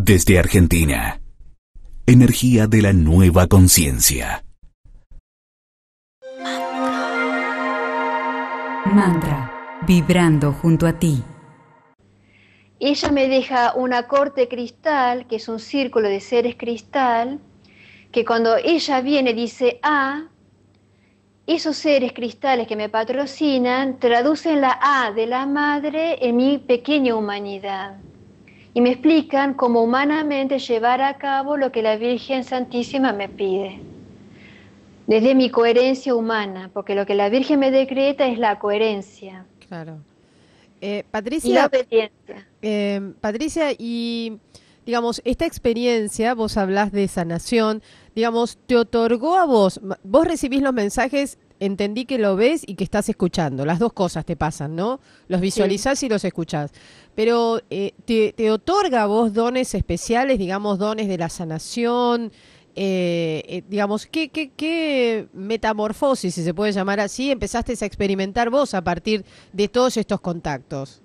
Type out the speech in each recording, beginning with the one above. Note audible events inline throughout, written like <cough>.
Desde Argentina. Energía de la nueva conciencia. Mantra. Vibrando junto a ti. Ella me deja una corte cristal, que es un círculo de seres cristal, que cuando ella viene dice A, esos seres cristales que me patrocinan traducen la A de la madre en mi pequeña humanidad y me explican cómo humanamente llevar a cabo lo que la Virgen Santísima me pide. Desde mi coherencia humana, porque lo que la Virgen me decreta es la coherencia. Claro. Eh, Patricia, eh, Patricia, y digamos, esta experiencia, vos hablás de sanación, digamos, te otorgó a vos, vos recibís los mensajes, entendí que lo ves y que estás escuchando, las dos cosas te pasan, ¿no? Los visualizás y los escuchás, pero eh, te, te, otorga a vos dones especiales, digamos, dones de la sanación, eh, eh, digamos, ¿qué, qué, qué metamorfosis, si se puede llamar así, empezaste a experimentar vos a partir de todos estos contactos?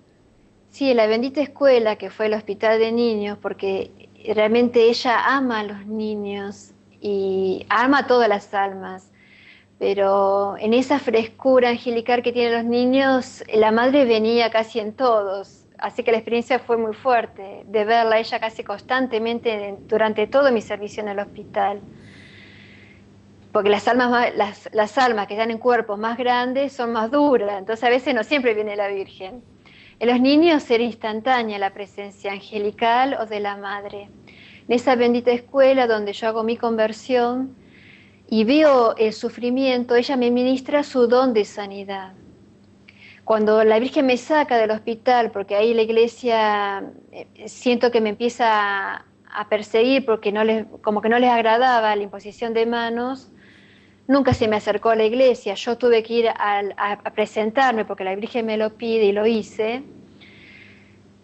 Sí, la bendita escuela que fue el hospital de niños, porque realmente ella ama a los niños y ama a todas las almas, pero en esa frescura angelical que tienen los niños, la madre venía casi en todos Así que la experiencia fue muy fuerte, de verla ella casi constantemente durante todo mi servicio en el hospital. Porque las almas, las, almas que están en cuerpos más grandes son más duras, entonces a veces no siempre viene la Virgen. En los niños era instantánea la presencia angelical o de la madre. En esa bendita escuela donde yo hago mi conversión y veo el sufrimiento, ella me ministra su don de sanidad. Cuando la Virgen me saca del hospital, porque ahí la iglesia eh, siento que me empieza a perseguir porque no les, como que no les agradaba la imposición de manos, nunca se me acercó a la iglesia. Yo tuve que ir a, presentarme porque la Virgen me lo pide y lo hice.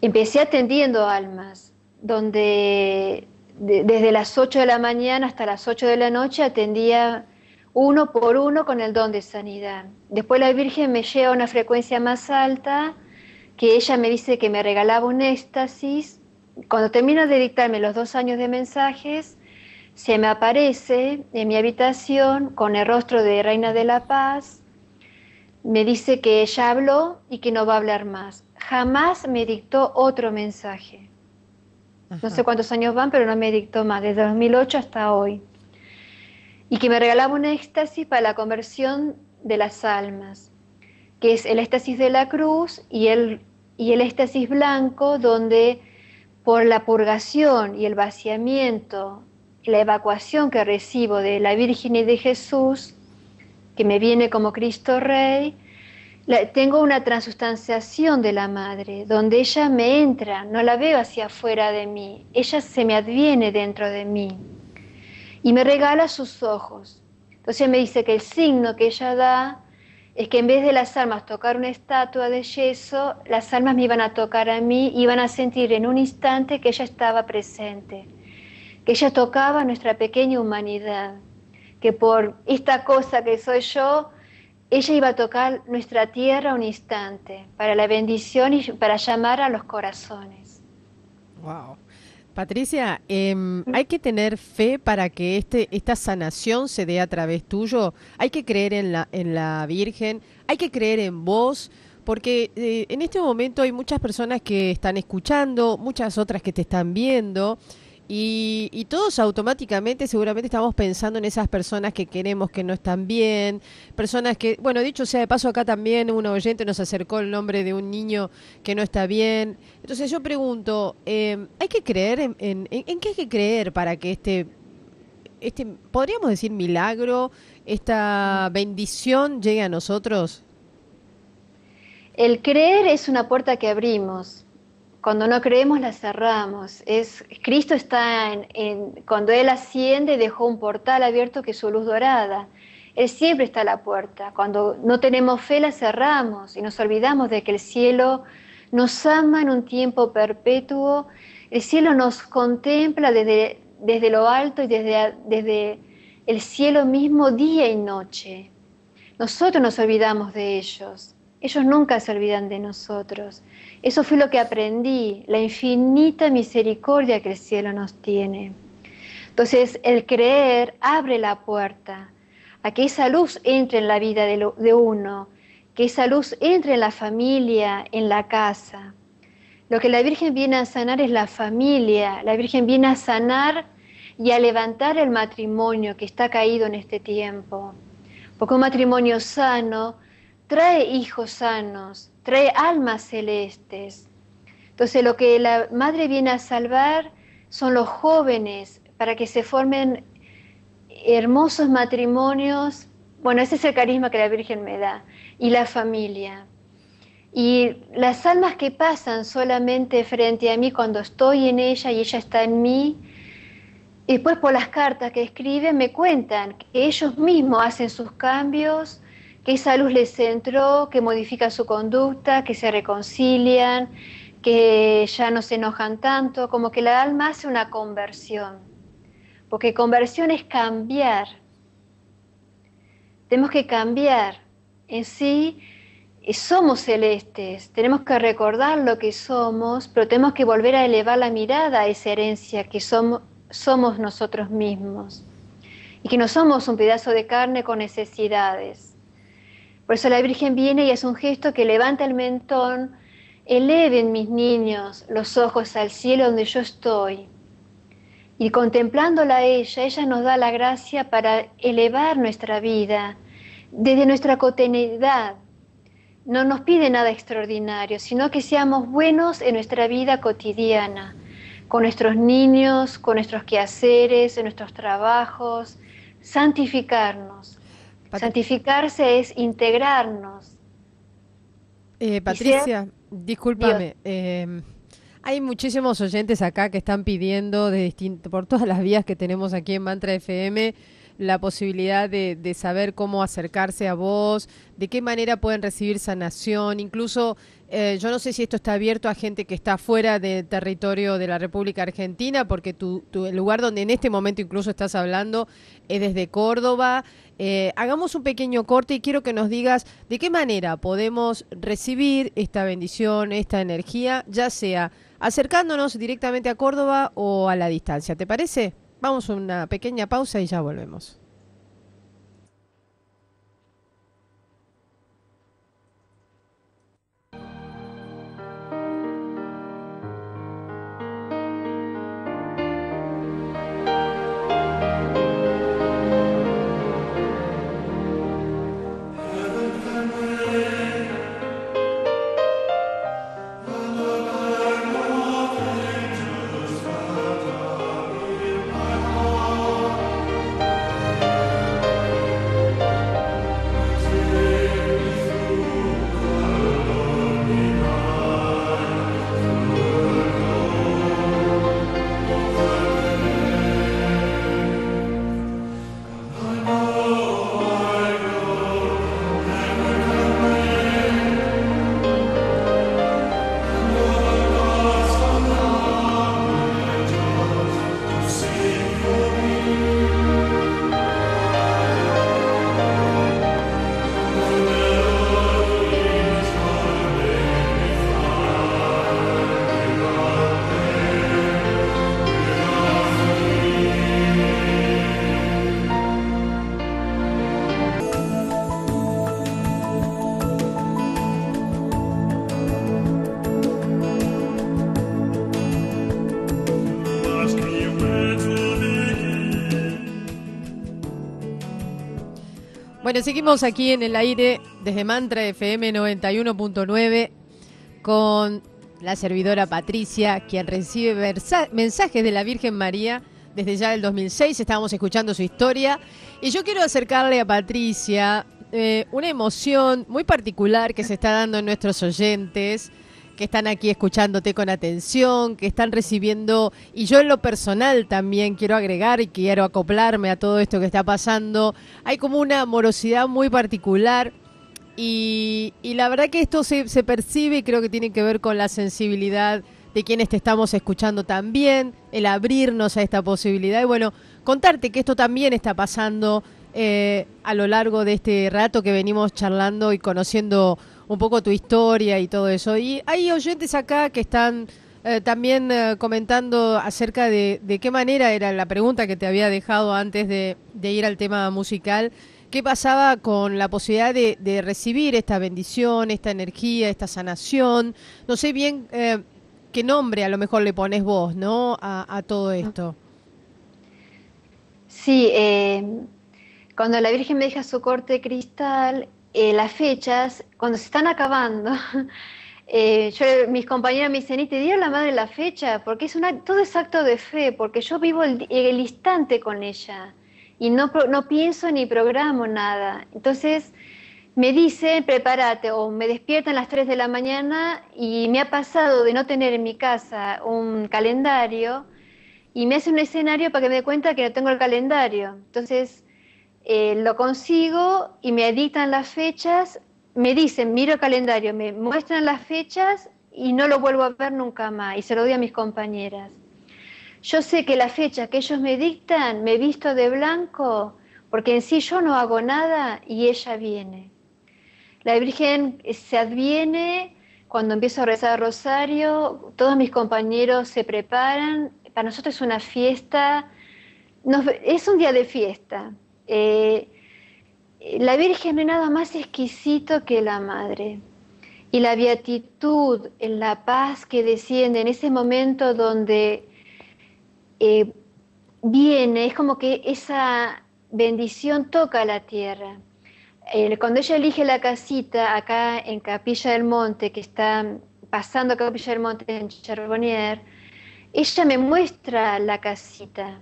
Empecé atendiendo almas, donde desde las 8 de la mañana hasta las 8 de la noche atendía uno por uno con el don de sanidad. Después la Virgen me lleva a una frecuencia más alta, que ella me dice que me regalaba un éxtasis. Cuando termino de dictarme los dos años de mensajes, se me aparece en mi habitación con el rostro de Reina de la Paz. Me dice que ella habló y que no va a hablar más. Jamás me dictó otro mensaje. No sé cuántos años van, pero no me dictó más, desde 2008 hasta hoy. Y que me regalaba un éxtasis para la conversión de las almas, que es el éxtasis de la cruz y el, y el éxtasis blanco, donde por la purgación y el vaciamiento, la evacuación que recibo de la Virgen y de Jesús, que me viene como Cristo Rey, tengo una transustanciación de la Madre, donde ella me entra, no la veo hacia afuera de mí, ella se me adviene dentro de mí y me regala sus ojos. Entonces me dice que el signo que ella da es que en vez de las almas tocar una estatua de yeso, las almas me iban a tocar a mí y iban a sentir en un instante que ella estaba presente, que ella tocaba nuestra pequeña humanidad, que por esta cosa que soy yo, ella iba a tocar nuestra tierra un instante para la bendición y para llamar a los corazones. Wow. Patricia, em, ¿hay que tener fe para que este, esta sanación se dé a través tuyo? ¿Hay que creer en la, en la Virgen? ¿Hay que creer en vos? Porque eh, en este momento hay muchas personas que están escuchando, muchas otras que te están viendo y, todos automáticamente seguramente estamos pensando en esas personas que queremos que no están bien, personas que, bueno, dicho sea de paso, acá también un oyente nos acercó el nombre de un niño que no está bien. Entonces yo pregunto, eh, ¿hay que creer en, en, qué hay que creer para que este, este, podríamos decir milagro, esta bendición llegue a nosotros? El creer es una puerta que abrimos cuando no creemos la cerramos. Es, Cristo está en, cuando Él asciende dejó un portal abierto que es su luz dorada. Él siempre está a la puerta. Cuando no tenemos fe la cerramos y nos olvidamos de que el cielo nos ama en un tiempo perpetuo. El cielo nos contempla desde, desde lo alto y desde, desde el cielo mismo día y noche. Nosotros nos olvidamos de ellos. Ellos nunca se olvidan de nosotros. Eso fue lo que aprendí, la infinita misericordia que el cielo nos tiene. Entonces, el creer abre la puerta a que esa luz entre en la vida de, uno, que esa luz entre en la familia, en la casa. Lo que la Virgen viene a sanar es la familia, la Virgen viene a sanar y a levantar el matrimonio que está caído en este tiempo. Porque un matrimonio sano trae hijos sanos, trae almas celestes. Entonces lo que la Madre viene a salvar son los jóvenes para que se formen hermosos matrimonios. Bueno, ese es el carisma que la Virgen me da. Y la familia. Y las almas que pasan solamente frente a mí cuando estoy en ella y ella está en mí, y después por las cartas que escriben me cuentan que ellos mismos hacen sus cambios, que esa luz les entró, que modifica su conducta, que se reconcilian, que ya no se enojan tanto, como que la alma hace una conversión. Porque conversión es cambiar. Tenemos que cambiar en sí somos celestes, tenemos que recordar lo que somos, pero tenemos que volver a elevar la mirada a esa herencia que somos, somos nosotros mismos y que no somos un pedazo de carne con necesidades. Por eso la Virgen viene y es un gesto que levanta el mentón, eleven mis niños los ojos al cielo donde yo estoy. Y contemplándola a ella, ella nos da la gracia para elevar nuestra vida desde nuestra cotidianidad, no nos pide nada extraordinario, sino que seamos buenos en nuestra vida cotidiana, con nuestros niños, con nuestros quehaceres, en nuestros trabajos, santificarnos. Santificarse es integrarnos. Eh, Patricia, discúlpame. Em, hay muchísimos oyentes acá que están pidiendo de por todas las vías que tenemos aquí en Mantra FM la posibilidad de, saber cómo acercarse a vos, de qué manera pueden recibir sanación, incluso eh, yo no sé si esto está abierto a gente que está fuera del territorio de la República Argentina, porque tu, el lugar donde en este momento incluso estás hablando es desde Córdoba. Eh, hagamos un pequeño corte y quiero que nos digas de qué manera podemos recibir esta bendición, esta energía, ya sea acercándonos directamente a Córdoba o a la distancia. ¿Te parece? Vamos a una pequeña pausa y ya volvemos. Bueno, seguimos aquí en el aire desde Mantra FM 91.9 con la servidora Patricia, quien recibe mensajes de la Virgen María desde ya del 2006. Estábamos escuchando su historia y yo quiero acercarle a Patricia eh, una emoción muy particular que se está dando en nuestros oyentes que están aquí escuchándote con atención, que están recibiendo, y yo en lo personal también quiero agregar y quiero acoplarme a todo esto que está pasando, hay como una amorosidad muy particular y, la verdad que esto se, se percibe y creo que tiene que ver con la sensibilidad de quienes te estamos escuchando también, el abrirnos a esta posibilidad. Y bueno, contarte que esto también está pasando eh, a lo largo de este rato que venimos charlando y conociendo un poco tu historia y todo eso. Y hay oyentes acá que están eh, también eh, comentando acerca de, de, qué manera era la pregunta que te había dejado antes de, ir al tema musical. ¿Qué pasaba con la posibilidad de, recibir esta bendición, esta energía, esta sanación? No sé bien eh, qué nombre a lo mejor le pones vos, ¿no? A, todo esto. Sí, cuando la Virgen me deja su corte de cristal, las fechas, cuando se están acabando, <laughs> Eh, yo, mis compañeras me dicen, ¿y te dieron la madre la fecha? Porque es una, todo es acto de fe, porque yo vivo el, instante con ella y no, no pienso ni programo nada. Entonces me dicen, prepárate, o me despiertan a las 3 de la mañana y me ha pasado de no tener en mi casa un calendario y me hace un escenario para que me dé cuenta que no tengo el calendario. Entonces eh, lo consigo y me editan las fechas me dicen, miro el calendario, me muestran las fechas y no lo vuelvo a ver nunca más y se lo doy a mis compañeras. Yo sé que la fecha que ellos me dictan, me visto de blanco, porque en sí yo no hago nada y ella viene. La Virgen se adviene cuando empiezo a rezar rosario, todos mis compañeros se preparan, para nosotros es una fiesta, es un día de fiesta. Eh, la Virgen no es nada más exquisito que la Madre. Y la beatitud, la paz que desciende en ese momento donde eh, viene, es como que esa bendición toca la tierra. cuando ella elige la casita acá en Capilla del Monte, que está pasando Capilla del Monte en Charbonnier, ella me muestra la casita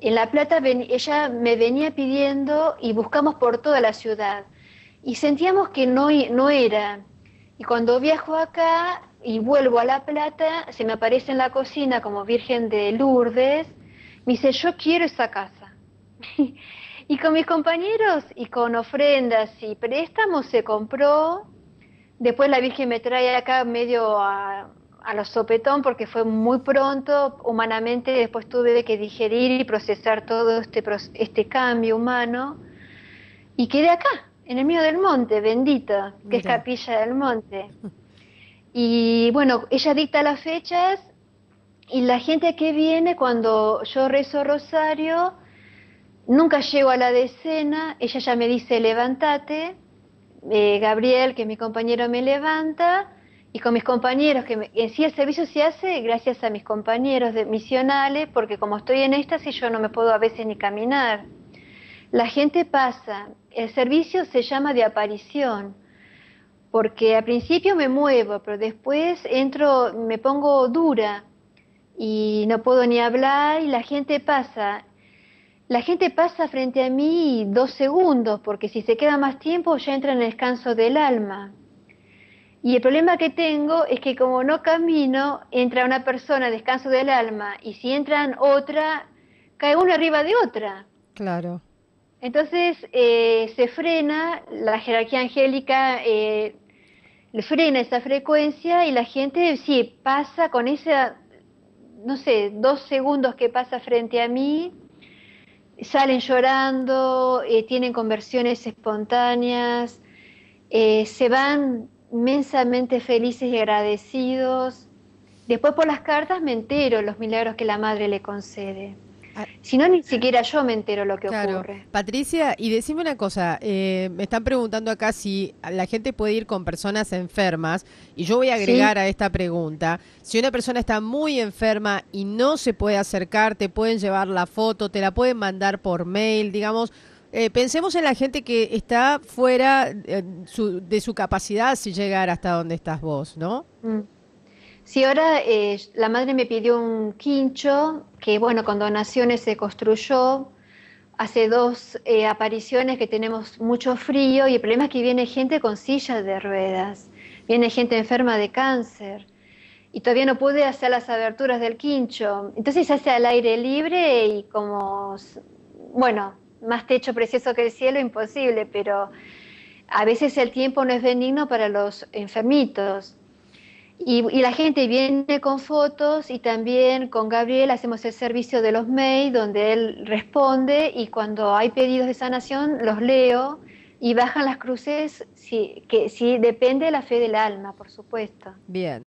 en La Plata ella me venía pidiendo y buscamos por toda la ciudad y sentíamos que no, no era. Y cuando viajo acá y vuelvo a La Plata, se me aparece en la cocina como Virgen de Lourdes, me dice, yo quiero esa casa. <laughs> y con mis compañeros y con ofrendas y préstamos se compró. Después la Virgen me trae acá medio a, a los sopetón porque fue muy pronto, humanamente después tuve que digerir y procesar todo este, este cambio humano y quedé acá, en el medio del monte, bendita, que es Capilla del Monte. Y bueno, ella dicta las fechas y la gente que viene cuando yo rezo rosario, nunca llego a la decena, ella ya me dice levántate, eh, Gabriel, que mi compañero me levanta, y con mis compañeros, que en sí el servicio se hace gracias a mis compañeros de misionales, porque como estoy en éxtasis yo no me puedo a veces ni caminar. La gente pasa, el servicio se llama de aparición, porque al principio me muevo, pero después entro, me pongo dura y no puedo ni hablar y la gente pasa. La gente pasa frente a mí dos segundos, porque si se queda más tiempo ya entra en el descanso del alma. Y el problema que tengo es que como no camino, entra una persona, descanso del alma, y si entran otra, cae una arriba de otra. Claro. Entonces eh, se frena, la jerarquía angélica eh, le frena esa frecuencia y la gente sí pasa con esa, no sé, dos segundos que pasa frente a mí, salen llorando, eh, tienen conversiones espontáneas, se van inmensamente felices y agradecidos. Después por las cartas me entero los milagros que la madre le concede. Ah. Si no, ni siquiera yo me entero lo que ocurre. Patricia, y decime una cosa, eh, me están preguntando acá si la gente puede ir con personas enfermas, y yo voy a agregar a esta pregunta, si una persona está muy enferma y no se puede acercar, te pueden llevar la foto, te la pueden mandar por mail, digamos, eh, pensemos en la gente que está fuera eh, de su capacidad si llegar hasta donde estás vos, ¿no? Mm. Sí, ahora eh, la madre me pidió un quincho que, bueno, con donaciones se construyó. Hace dos apariciones que tenemos mucho frío y el problema es que viene gente con sillas de ruedas, viene gente enferma de cáncer y todavía no pude hacer las aberturas del quincho. Entonces se hace al aire libre y como, bueno, más techo precioso que el cielo, imposible, pero a veces el tiempo no es benigno para los enfermitos. Y, la gente viene con fotos y también con Gabriel hacemos el servicio de los mails donde él responde y cuando hay pedidos de sanación los leo, Y bajan las cruces, sí, que sí depende de la fe del alma, por supuesto. Bien.